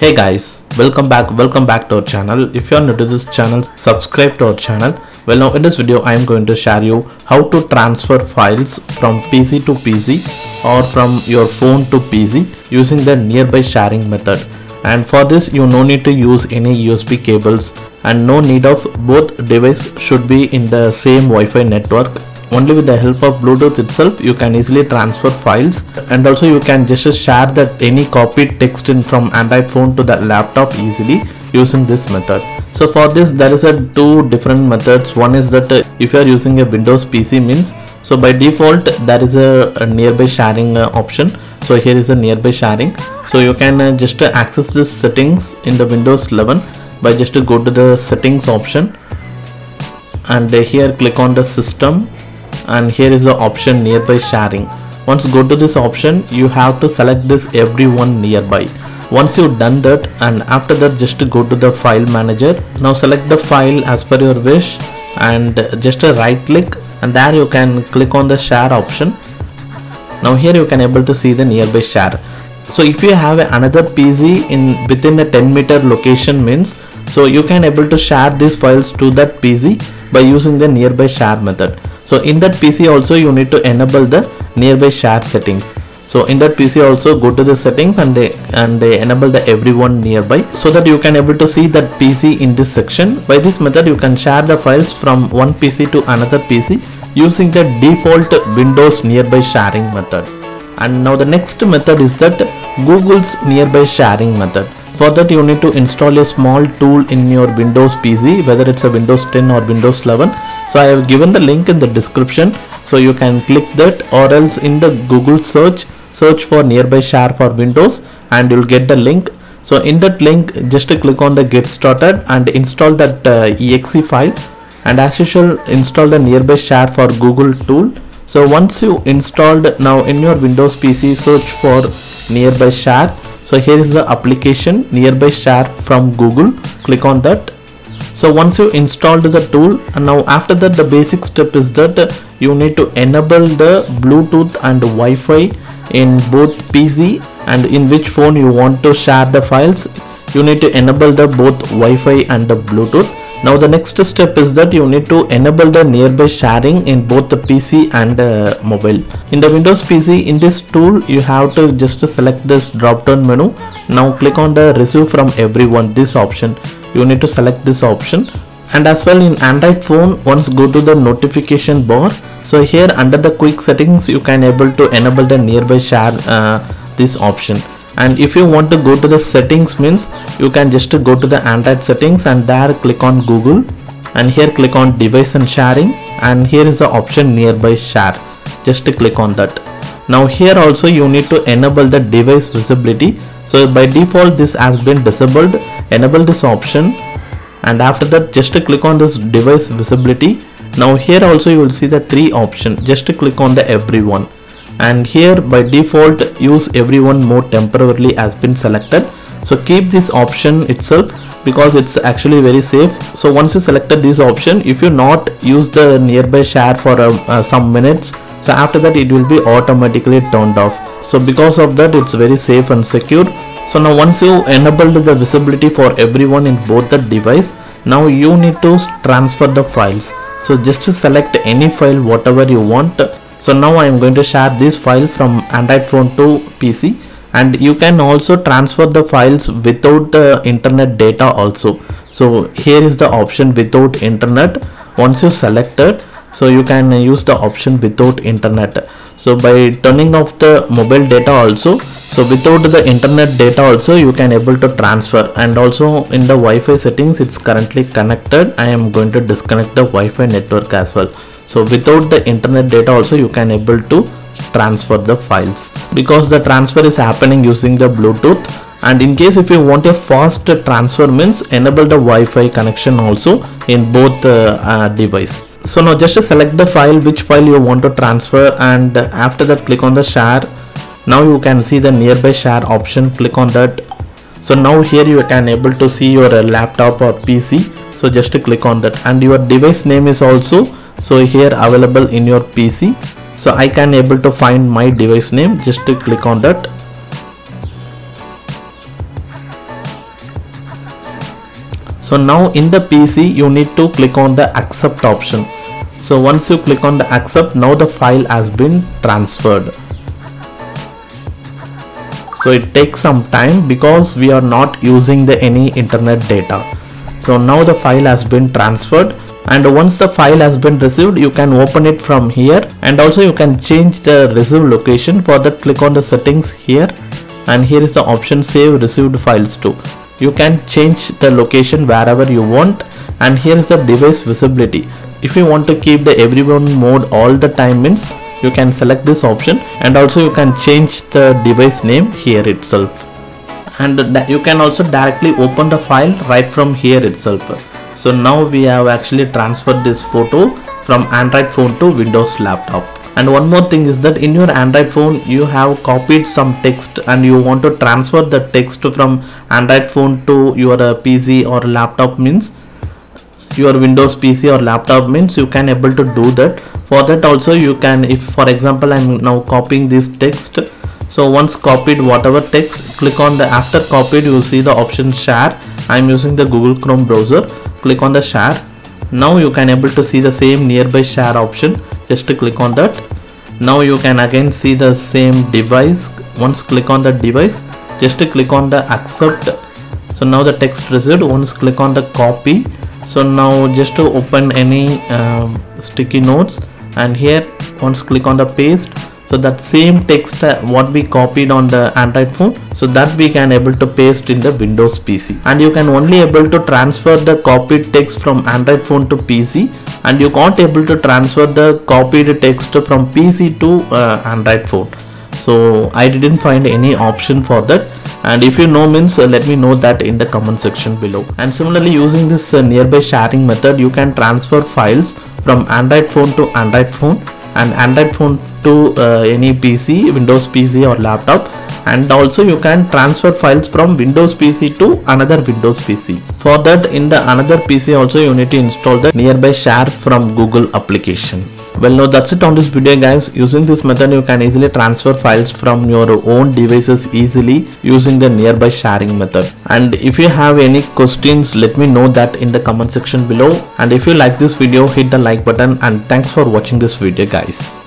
Hey guys, welcome back, welcome back to our channel. If you are new to this channel, subscribe to our channel. Well now in this video I am going to share you how to transfer files from PC to PC or from your phone to PC using the nearby sharing method. And for this you no need to use any USB cables and no need of both device should be in the same Wi-Fi network only with the help of bluetooth itself you can easily transfer files. And also you can just share that any copied text in from android phone to the laptop easily using this method. So for this there is a two different methods. One is that uh, if you are using a windows pc means so by default there is a, nearby sharing uh, option. So here is a nearby sharing. So you can uh, just access this settings in the windows 11 by just to go to the settings option. And here click on the system and here is the option nearby sharing. Once go to this option you have to select this everyone nearby. Once you've done that and after that just go to the file manager. Now select the file as per your wish and just a right click and there you can click on the share option. Now here you can able to see the nearby share. So if you have another pc in within a 10 meter location means so you can able to share these files to that pc by using the nearby share method so in that pc also you need to enable the nearby share settings. So in that pc also go to the settings and and enable the everyone nearby so that you can able to see that pc in this section. By this method you can share the files from one pc to another pc using the default windows nearby sharing method. And now the next method is that google's nearby sharing method for that you need to install a small tool in your windows pc whether it's a windows 10 or windows 11 so i have given the link in the description. So you can click that or else in the google search search for nearby share for windows and you'll get the link. So in that link just click on the get started and install that uh, exe file. And as usual install the nearby share for google tool. So once you installed now in your windows pc search for nearby share so here is the application nearby share from google. Click on that. So once you installed the tool and now after that the basic step is that you need to enable the bluetooth and wi-fi in both pc and in which phone you want to share the files. You need to enable the both wi-fi and the bluetooth now the next step is that you need to enable the nearby sharing in both the PC and uh, mobile. In the Windows PC in this tool you have to just select this drop down menu. Now click on the receive from everyone this option. You need to select this option and as well in Android phone once go to the notification bar. So here under the quick settings you can able to enable the nearby share uh, this option and if you want to go to the settings means you can just go to the android settings and there click on google. And here click on device and sharing. And here is the option nearby share. Just click on that. Now here also you need to enable the device visibility. So by default this has been disabled. Enable this option. And after that just click on this device visibility. Now here also you will see the three option. Just click on the everyone and here by default use everyone mode temporarily has been selected. So keep this option itself because it's actually very safe. So once you selected this option if you not use the nearby share for uh, uh, some minutes so after that it will be automatically turned off. So because of that it's very safe and secure. So now once you enabled the visibility for everyone in both the device now you need to transfer the files. So just to select any file whatever you want so now i am going to share this file from android phone to pc and you can also transfer the files without internet data also. So here is the option without internet. Once you select it so you can use the option without internet. So by turning off the mobile data also so without the internet data also you can able to transfer. And also in the wi-fi settings it's currently connected. I am going to disconnect the wi-fi network as well so without the internet data also you can able to transfer the files. Because the transfer is happening using the bluetooth. And in case if you want a fast transfer means enable the wi-fi connection also in both uh, uh, device. So now just select the file which file you want to transfer. And after that click on the share. Now you can see the nearby share option. Click on that. So now here you can able to see your laptop or pc so just click on that. And your device name is also so here available in your pc so i can able to find my device name. Just to click on that. So now in the PC you need to click on the accept option. So once you click on the accept now the file has been transferred. So it takes some time because we are not using the any internet data. So now the file has been transferred and once the file has been received you can open it from here. And also you can change the receive location. For that click on the settings here. And here is the option save received files to you can change the location wherever you want. And here is the device visibility. If you want to keep the everyone mode all the time means you can select this option. And also you can change the device name here itself. And you can also directly open the file right from here itself so now we have actually transferred this photo from android phone to windows laptop. And one more thing is that in your android phone you have copied some text and you want to transfer the text from android phone to your uh, pc or laptop means your windows pc or laptop means you can able to do that. For that also you can if for example i'm now copying this text. So once copied whatever text click on the after copied you see the option share. I'm using the google chrome browser click on the share. Now you can able to see the same nearby share option. Just click on that. Now you can again see the same device. Once click on the device just click on the accept. So now the text received once click on the copy. So now just to open any um, sticky notes. And here once click on the paste so that same text uh, what we copied on the android phone so that we can able to paste in the windows pc and you can only able to transfer the copied text from android phone to pc and you can't able to transfer the copied text from pc to uh, android phone. So i didn't find any option for that. And if you know means uh, let me know that in the comment section below. And similarly using this uh, nearby sharing method you can transfer files from android phone to android phone and android phone to uh, any pc windows pc or laptop. And also you can transfer files from windows pc to another windows pc for that in the another pc also you need to install the nearby share from google application well now that's it on this video guys. Using this method you can easily transfer files from your own devices easily using the nearby sharing method. And if you have any questions let me know that in the comment section below. And if you like this video hit the like button. And thanks for watching this video guys